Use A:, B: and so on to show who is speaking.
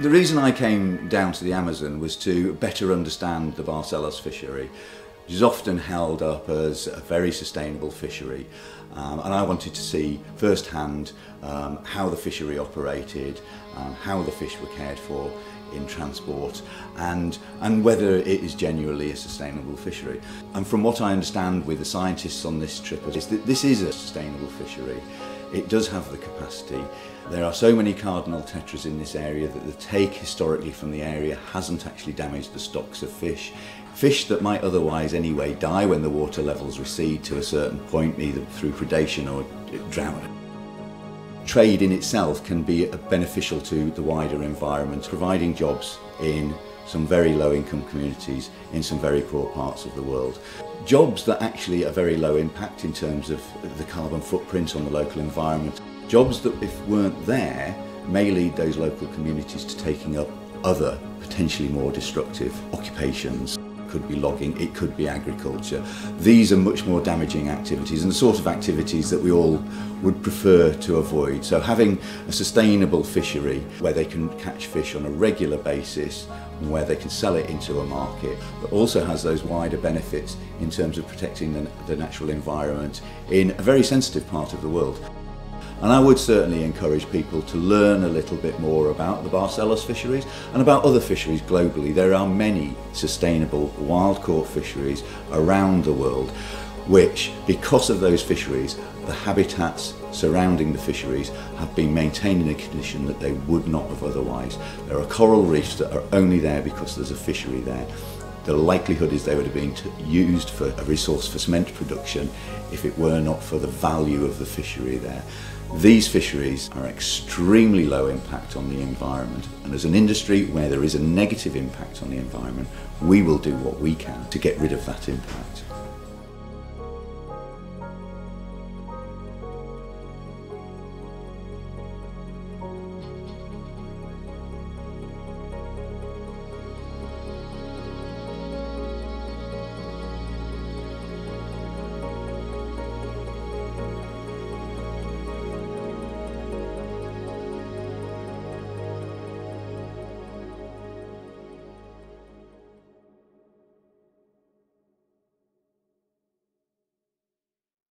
A: The reason I came down to the Amazon was to better understand the Barcelos fishery, which is often held up as a very sustainable fishery. Um, and I wanted to see firsthand um, how the fishery operated, um, how the fish were cared for in transport and, and whether it is genuinely a sustainable fishery. And from what I understand with the scientists on this trip is that this is a sustainable fishery. It does have the capacity. There are so many cardinal tetras in this area that the take historically from the area hasn't actually damaged the stocks of fish. Fish that might otherwise anyway die when the water levels recede to a certain point, either through predation or drought. Trade in itself can be beneficial to the wider environment, providing jobs in some very low income communities in some very poor parts of the world. Jobs that actually are very low impact in terms of the carbon footprint on the local environment. Jobs that if weren't there may lead those local communities to taking up other potentially more destructive occupations could be logging, it could be agriculture. These are much more damaging activities and the sort of activities that we all would prefer to avoid. So having a sustainable fishery where they can catch fish on a regular basis and where they can sell it into a market that also has those wider benefits in terms of protecting the, the natural environment in a very sensitive part of the world. And I would certainly encourage people to learn a little bit more about the Barcelos fisheries and about other fisheries globally. There are many sustainable wild caught fisheries around the world which, because of those fisheries, the habitats surrounding the fisheries have been maintained in a condition that they would not have otherwise. There are coral reefs that are only there because there's a fishery there. The likelihood is they would have been used for a resource for cement production if it were not for the value of the fishery there. These fisheries are extremely low impact on the environment and as an industry where there is a negative impact on the environment, we will do what we can to get rid of that impact.